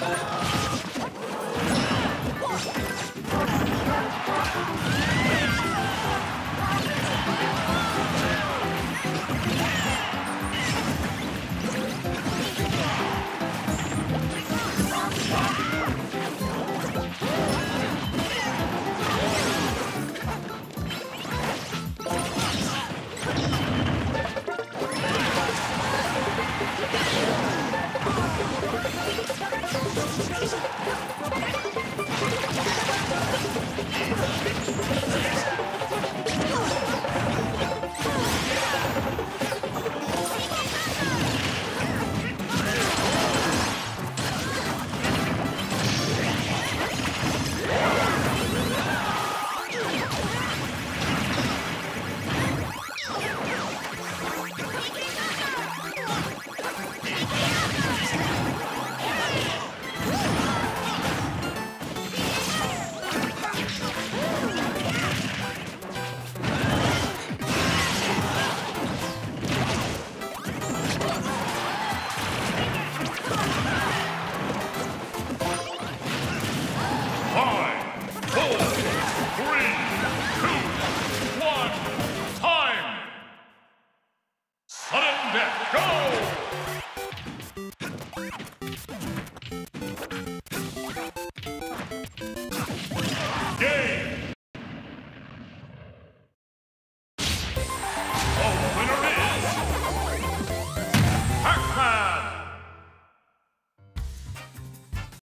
Thank you. Thank you.